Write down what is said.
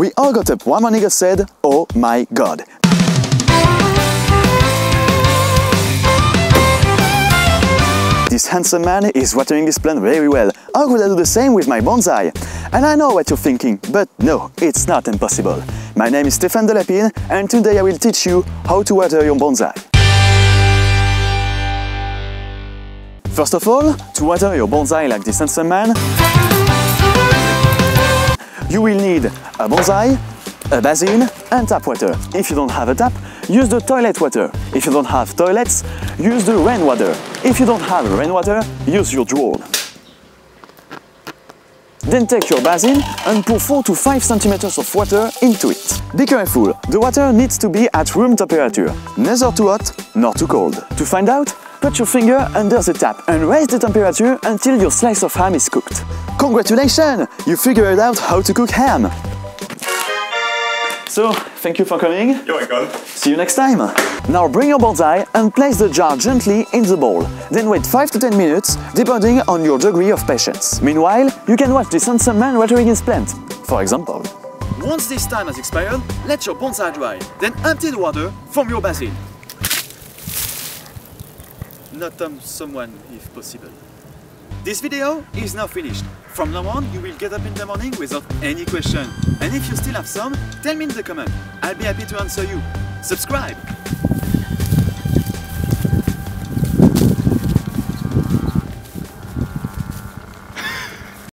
We all got up one morning and said, oh my god. This handsome man is watering his plant very well. How could I do the same with my bonsai? And I know what you're thinking, but no, it's not impossible. My name is Stéphane Delapine and today I will teach you how to water your bonsai. First of all, to water your bonsai like this handsome man, you will need a bonsai, a basin and tap water. If you don't have a tap, use the toilet water. If you don't have toilets, use the rainwater. If you don't have rainwater, use your drawer. Then take your basin and pour 4 to 5 centimeters of water into it. Be careful, the water needs to be at room temperature, neither too hot nor too cold. To find out, put your finger under the tap and raise the temperature until your slice of ham is cooked. Congratulations! You figured out how to cook ham! So, thank you for coming. You're welcome. See you next time! Now bring your bonsai and place the jar gently in the bowl. Then wait 5 to 10 minutes, depending on your degree of patience. Meanwhile, you can watch this handsome man watering his plant, for example. Once this time has expired, let your bonsai dry. Then empty the water from your basin. Not on someone if possible. This video is now finished. From now on, you will get up in the morning without any question. And if you still have some, tell me in the comment. I'll be happy to answer you. Subscribe!